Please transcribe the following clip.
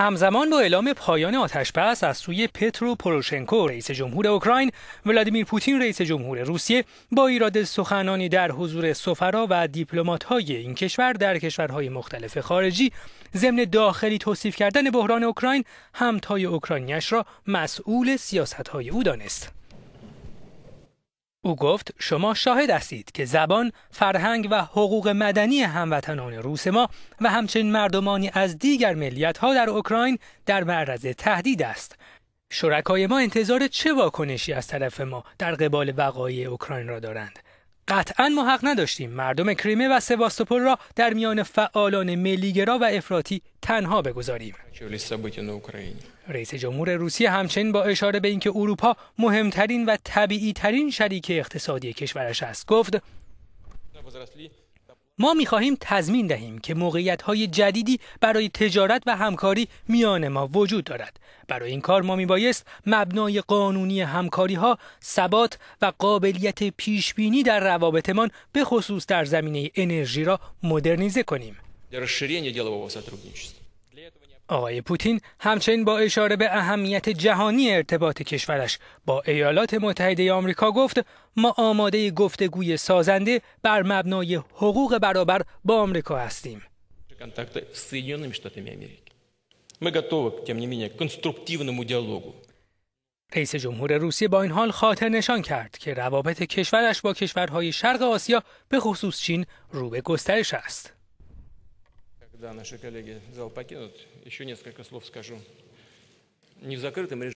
همزمان با اعلام پایان آتشبس از سوی پترو پوروشنکو رئیس جمهور اوکراین ولادیمیر پوتین رئیس جمهور روسیه با ایراد سخنانی در حضور سفرا و دیپلمات‌های این کشور در کشورهای مختلف خارجی ضمن داخلی توصیف کردن بحران اوکراین همتای اوکراینیش را مسئول سیاست‌های او دانست. او گفت شما شاهد هستید که زبان، فرهنگ و حقوق مدنی هموطنان روس ما و همچنین مردمانی از دیگر ملیت ها در اوکراین در معرض تهدید است. شرکای ما انتظار چه واکنشی از طرف ما در قبال وقایع اوکراین را دارند؟ قطعا ما حق نداشتیم مردم کریمه و سواستوپول را در میان فعالان ملیگرا و افراطی تنها بگذاریم. رئیس جمهور روسیه همچنین با اشاره به اینکه اروپا مهمترین و طبیعی ترین شریک اقتصادی کشورش است گفت ما می خواهیم تضمین دهیم که موقعیت های جدیدی برای تجارت و همکاری میان ما وجود دارد. برای این کار ما می بایست مبنای قانونی همکاری ها، ثبات و قابلیت پیش بینی در روابطمان به خصوص در زمینه انرژی را مدرنیزه کنیم. آقای پوتین همچنین با اشاره به اهمیت جهانی ارتباط کشورش با ایالات متحده آمریکا گفت ما آماده گفتگوی سازنده بر مبنای حقوق برابر با آمریکا هستیم. رئیس جمهور روسیه با این حال خاطر نشان کرد که روابط کشورش با کشورهای شرق آسیا به خصوص چین رو به گسترش است. Когда наши коллеги зал покинут, еще несколько слов скажу. Не в закрытом режиме.